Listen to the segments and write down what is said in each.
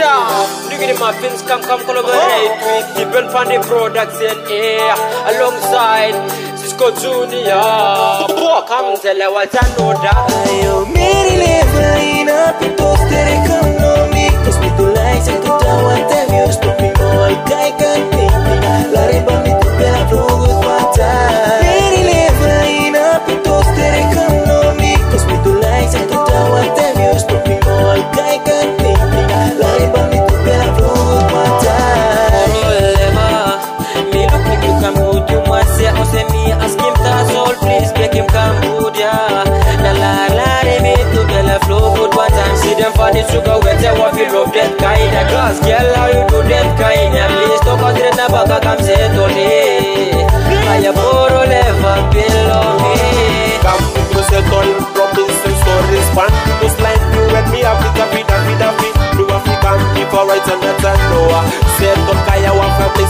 Look at my fins come come collaborate with Depend on the production here alongside Ciisco Junior. Boy, come tell her what I know that. Ayo मेरी levelina Pintos tere economicos the sugar wet they want feel love that kind of glass girl how you do that kind of please to consider na baka to I am poro never below me Come to settle Robinson stories Fun. Just like you and me Have it, have it, have it, have it Do a fi come before right and that I know Settle kaya wa family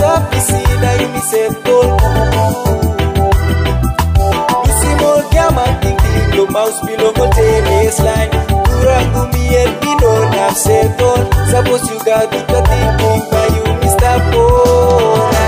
da piscina e me sentou. E se molhar, matem que tomar os pilocotes baseline. Durago me é pino na setor. Sabos you got to think, but you missed a